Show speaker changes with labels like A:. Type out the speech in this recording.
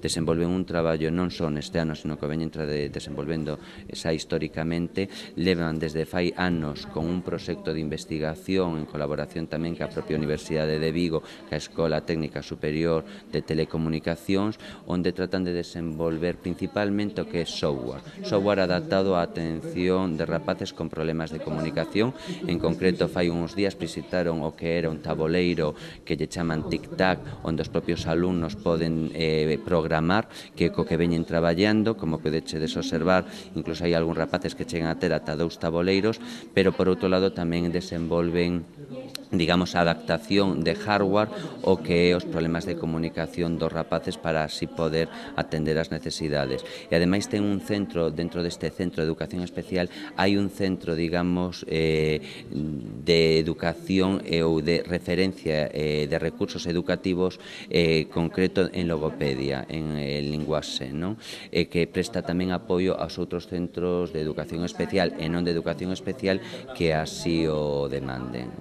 A: desenvolven un traballo non só neste ano, sino que veñen de, desenvolvendo eh, xa históricamente, levan desde fai anos con un proxecto de investigación en colaboración tamén ca propia Universidade de Vigo, ca Escola Técnica Superior de Telecomunicacións, onde tratan de desenvolver principalmente o que é software, software adaptado á atención de rapaces con problemas de comunicación, en concreto fai uns días visitaron o que era un taboleiro que lle chaman tic-tac, onde os propios alumnos poden eh, programar programar, que co que veñen traballando, como podedes observar, incluso hai algúns rapaces que chegan a ter ata dous taboleiros, pero por outro lado tamén desenvolven digamos, a adaptación de hardware o que é os problemas de comunicación dos rapaces para así poder atender as necesidades. E ademais ten un centro, dentro deste centro de educación especial, hai un centro, digamos, eh, de educación eh, ou de referencia eh, de recursos educativos eh, concreto en logopedia en eh, linguaxe, non? E que presta tamén apoio aos outros centros de educación especial e non de educación especial que así o demanden.